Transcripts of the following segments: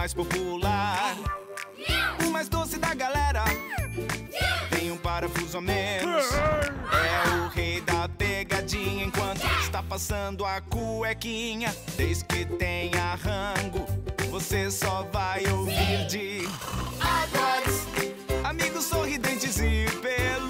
mais popular. O mais doce da galera. Tem um parafuso a menos. É o rei da pegadinha enquanto está passando a cuequinha. Desde que tenha rango, você só vai ouvir de amigos sorridentes e peludos.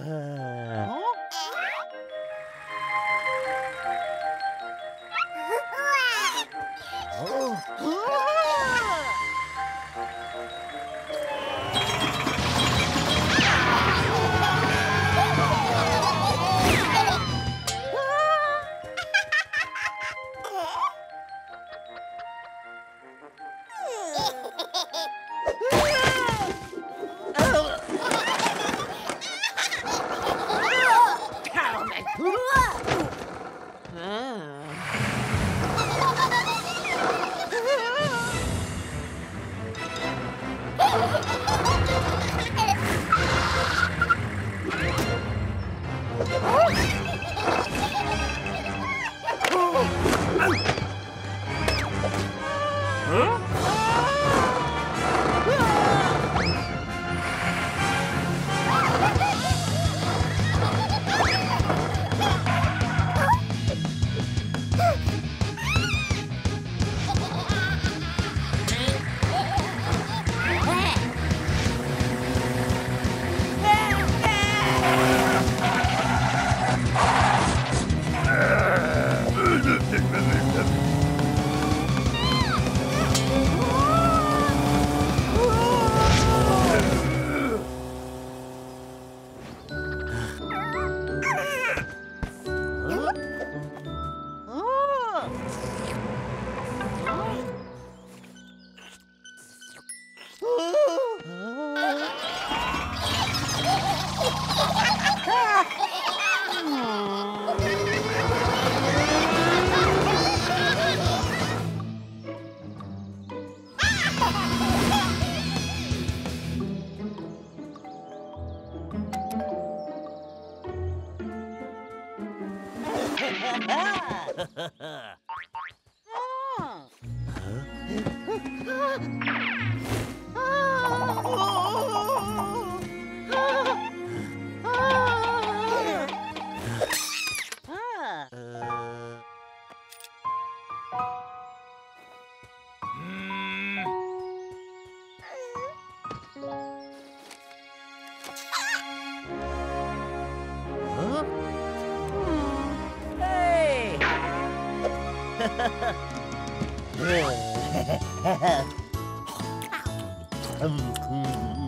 Ah. Hã? Hmm. hmm, hmm.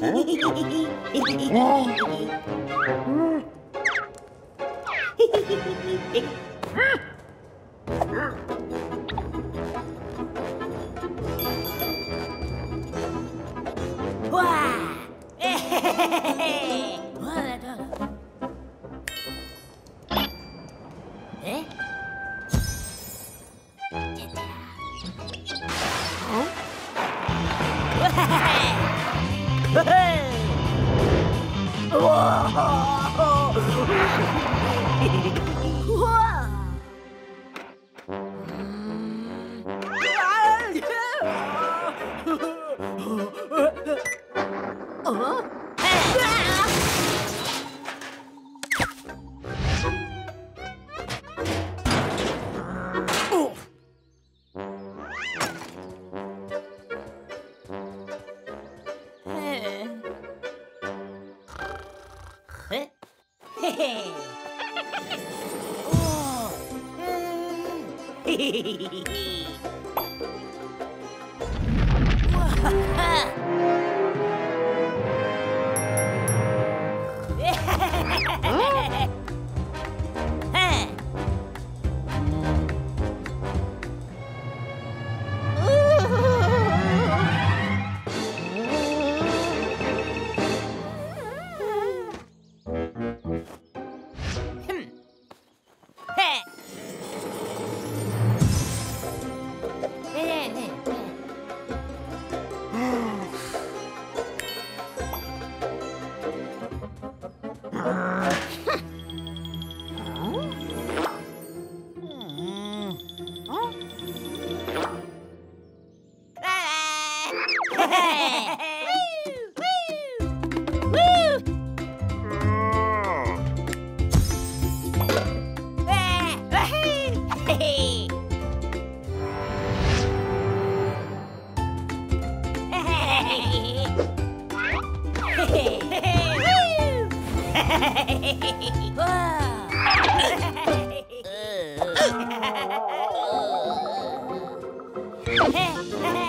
Oh. ¡Eh!